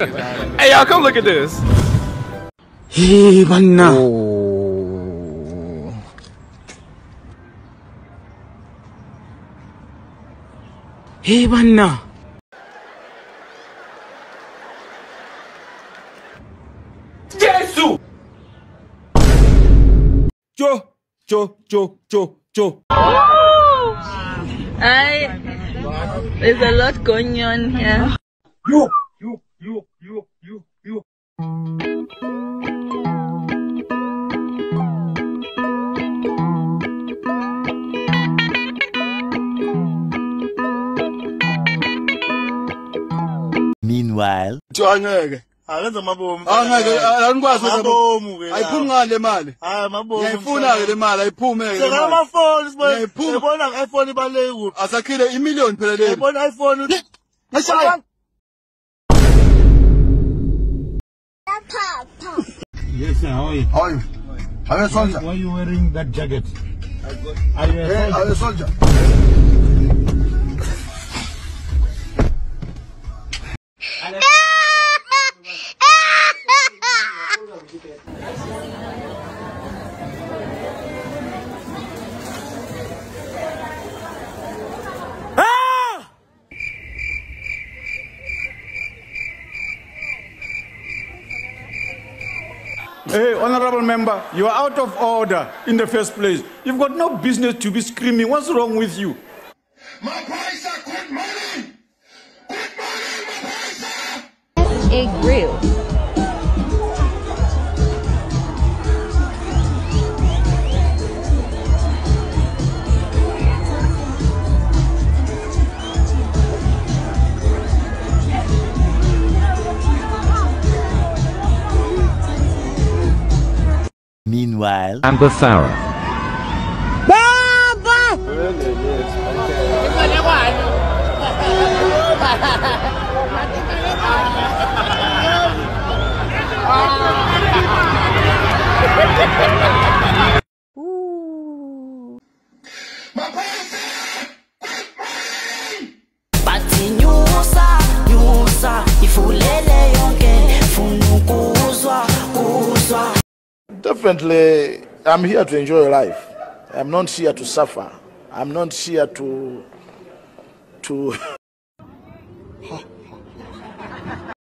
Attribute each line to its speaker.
Speaker 1: hey, y'all, come look at this.
Speaker 2: Hey, banna. Hey, banna.
Speaker 1: Jesus!
Speaker 2: Jo, jo, jo, jo, jo.
Speaker 3: I, there's a lot going on here.
Speaker 2: You, Yok yok yok yok.
Speaker 4: Meanwhile.
Speaker 5: Angeke.
Speaker 6: Akazamabomu.
Speaker 5: Angeke angikwazi
Speaker 6: ukubomu ke.
Speaker 5: Ayiphumi ngale mali.
Speaker 6: Hayi mabomu.
Speaker 5: Ngiyifuna ke le mali ayiphume ke.
Speaker 6: Sekala amafoni sibona. Ngiyibona iPhone ibalekile.
Speaker 5: Asakhile imillion phela le.
Speaker 6: Ngiyibona iPhone.
Speaker 5: Ngishaye.
Speaker 6: Yes how are you?
Speaker 5: How are you? You a soldier.
Speaker 6: Why are you wearing that jacket? Are you a
Speaker 5: hey
Speaker 6: soldier?
Speaker 5: are you a soldier
Speaker 7: Hey, honorable member, you are out of order in the first place. You've got no business to be screaming. What's wrong with you?
Speaker 8: a grill.
Speaker 4: Meanwhile,
Speaker 9: Amber
Speaker 10: bathi
Speaker 6: definitely i'm here to enjoy life. I'm not here to suffer. I'm not here to to